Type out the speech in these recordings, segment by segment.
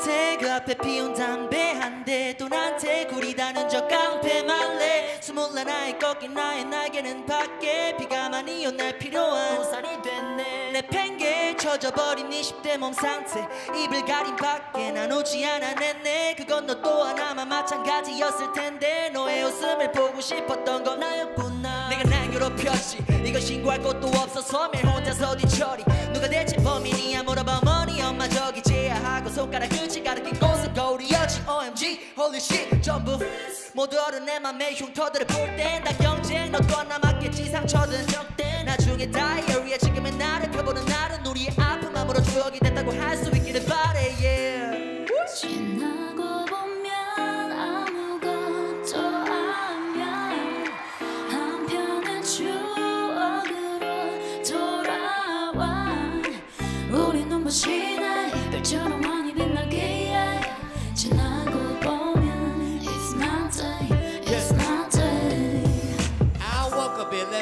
그 앞에 피운 담배 한 대 또 나한테 구리다는 저 깡패 말래 스물라 나의 꺾인 나의 날개는 밖에. 비가 많이 온날 필요한 우산이 됐네. 내 팽개 쳐져버린 20대 몸 상태 입을 가린 밖에 난 오지 않아 냈네. 그건 너또 하나만 마찬가지였을 텐데. 너의 웃음을 보고 싶었던 건 나였구나. 내가 날 괴롭혔지. 이건 신고할 것도 없어서 매일 혼자서 뒤처리. 누가 대체 범인이야 물어봐 저기 제야하고 손가락 끝이 가리킨 곳은 거울이었지. OMG holy shit 전부 모두 어른 내 맘에 흉터들을 볼땐다 경쟁 너 또한 남았겠지 상처든 적대 나중에 다이어리에 지금의 나를 펴보는 날은 우리의 아픈 마음으로 추억이 됐다고 할 수 있기를 바래 yeah. 지나고 눈부시 네 별처럼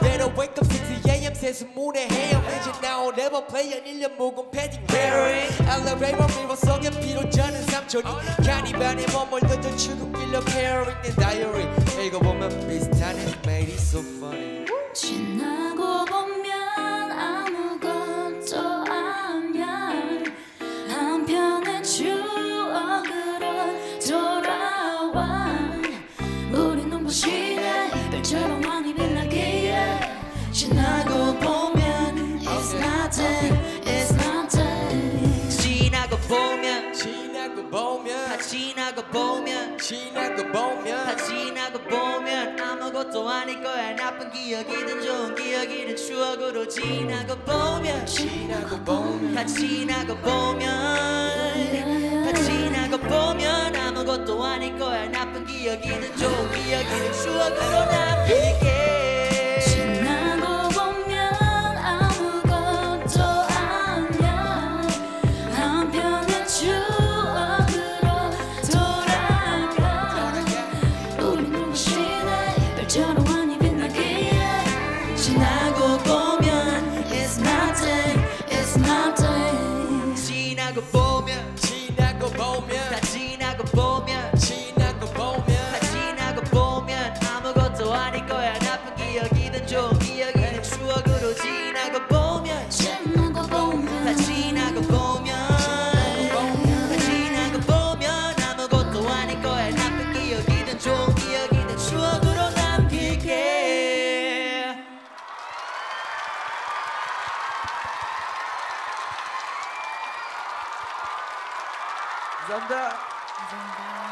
때로 wake up 6am 세수문에 헤엄 이제 나온 레버 플레이어 1년 묵은 패딩 wearing 엘리베이터 미러 속에 피로 저는 삼촌이 간이반에 머물던 출근길로 carrying 내 다이어리 읽어보면 비슷하네 매일이 so funny. 지나고 보면 아무것도 아니야. 한편의 추억으로 돌아와. 우리 눈부시네 별처럼 지나고 보면 다 지나고 보면 지나고 다 보면 지나고 보면 아무것도 아닐 거야. 나쁜 기억이든 좋은 기억이든 추억으로 지나고 보면 지나고 보면 다 지나고 보면 다 지나고 보면 아무것도 아닐 거야. 나쁜 기억이든 좋은 기억이든 추억으로 남길 지나고 보면 다 지나고 보면 지나고 보면 다 지나고 보면 아무것도 아닐 거야. 나쁜 기억이든 좋은 Zanda. Zanda.